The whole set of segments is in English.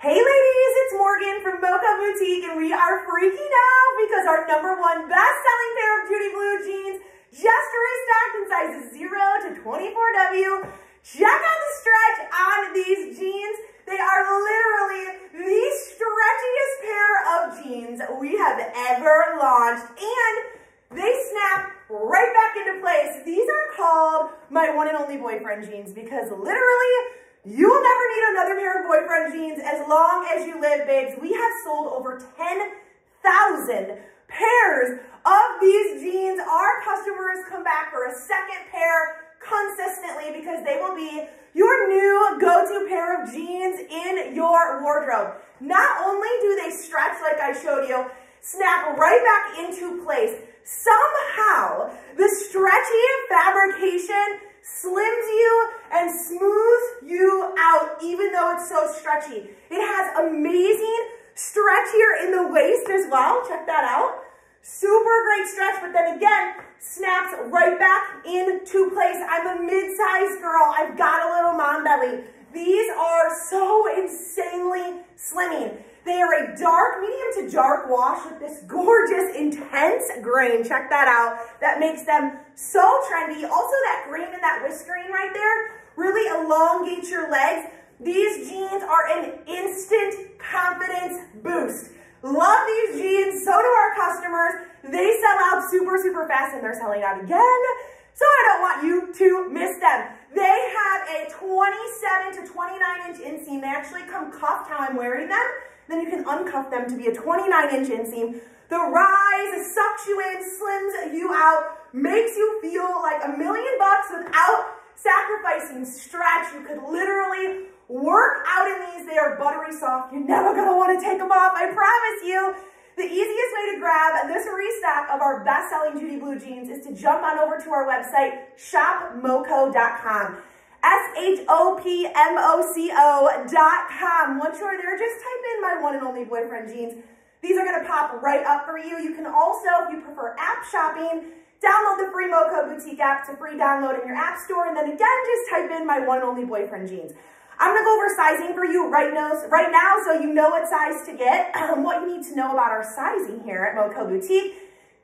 Hey ladies, it's Morgan from Moco Boutique and we are freaking out because our number one best-selling pair of Judy Blue jeans just restocked in sizes 0 to 24W. Check out the stretch on these jeans. They are literally the stretchiest pair of jeans we have ever launched and they snap right back into place. These are called my one and only boyfriend jeans because literally you will never need another pair of boyfriend jeans as long as you live, babes. We have sold over 10,000 pairs of these jeans. Our customers come back for a second pair consistently because they will be your new go-to pair of jeans in your wardrobe. Not only do they stretch like I showed you, snap right back into place. Somehow, the stretchy fabrication slims and smooths you out even though it's so stretchy. It has amazing stretch here in the waist as well. Check that out. Super great stretch, but then again, snaps right back into place. I'm a mid-sized girl. I've got a little mom belly. These are so insanely slimming. They are a dark, medium to dark wash with this gorgeous, intense grain. Check that out. That makes them so trendy. Also that grain and that whiskering right there really elongate your legs. These jeans are an instant confidence boost. Love these jeans. So do our customers. They sell out super, super fast and they're selling out again. So I don't want you to miss them. They have a 27 to 29 inch inseam. They actually come cuffed how I'm wearing them. Then you can uncuff them to be a 29 inch inseam. The rise sucks you in, slims you out, makes you feel like a million bucks without sacrificing stretch. You could literally work out in these. They are buttery soft. You're never gonna wanna take them off, I promise you. The easiest way to grab this restock of our best-selling Judy Blue jeans is to jump on over to our website, shopmoco.com. S-H-O-P-M-O-C-O dot com. Once you're there, just type in my one and only boyfriend jeans. These are gonna pop right up for you. You can also, if you prefer app shopping, download the free Moco Boutique app. to free download in your app store. And then again, just type in my one only boyfriend jeans. I'm gonna go over sizing for you right now, right now so you know what size to get. what you need to know about our sizing here at Moco Boutique.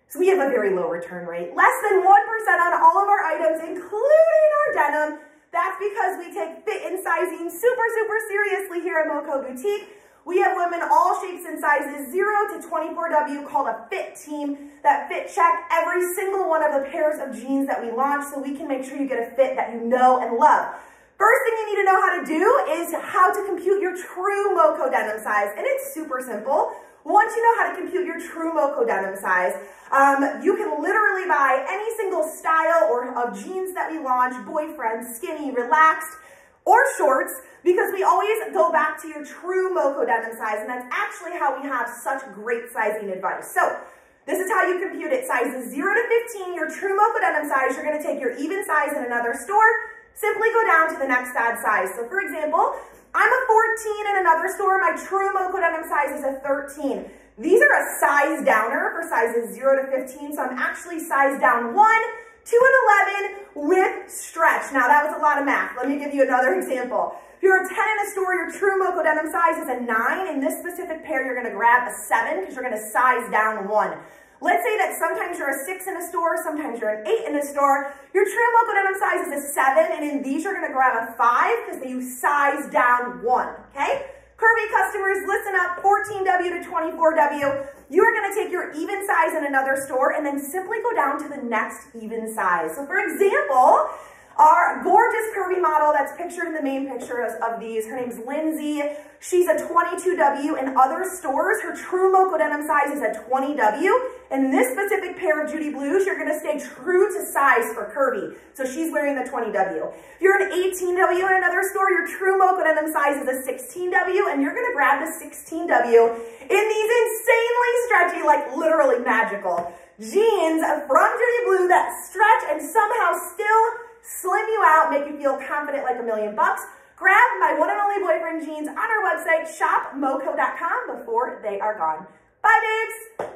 So we have a very low return rate, less than 1% on all of our items, including our denim. That's because we take fit and sizing super, super seriously here at Moco Boutique. We have women all shapes and sizes 0 to 24W called a fit team that fit check every single one of the pairs of jeans that we launch so we can make sure you get a fit that you know and love. First thing you need to know how to do is how to compute your true Moco denim size. And it's super simple. Once you know how to compute your true Moco denim size, um, you can literally buy any single style or of jeans that we launch, boyfriend, skinny, relaxed, or shorts, because we always go back to your true Moco denim size, and that's actually how we have such great sizing advice. So this is how you compute it. Sizes 0 to 15, your true Moco denim size, you're gonna take your even size in another store, simply go down to the next add size. So for example, I'm a 14 in another store. My true Moco denim size is a 13. These are a size downer for sizes 0 to 15, so I'm actually size down 1 to and 11 with stretch. Now that was a lot of math. Let me give you another example. If you're a 10 in a store, your true Moco denim size is a 9. In this specific pair, you're going to grab a 7 because you're going to size down 1. Let's say that sometimes you're a six in a store, sometimes you're an eight in a store. Your true Moco denim size is a seven, and in these you're gonna grab a five because you size down one, okay? Curvy customers, listen up, 14W to 24W. You are gonna take your even in another store and then simply go down to the next even size. So for example, our gorgeous curvy model that's pictured in the main pictures of these, her name's Lindsay. She's a 22W. In other stores, her true Moco denim size is a 20W. In this specific pair of Judy Blues, you're gonna stay true to size for curvy. So she's wearing the 20W. If you're an 18W in another store, your true Moco denim size is a 16W, and you're gonna grab the 16W in these insanely stretchy, like literally magical jeans from Judy Blue that stretch and somehow still slim you out, make you feel confident like a million bucks. Grab my one and only boyfriend jeans on our website, shopmoco.com, before they are gone. Bye, babes!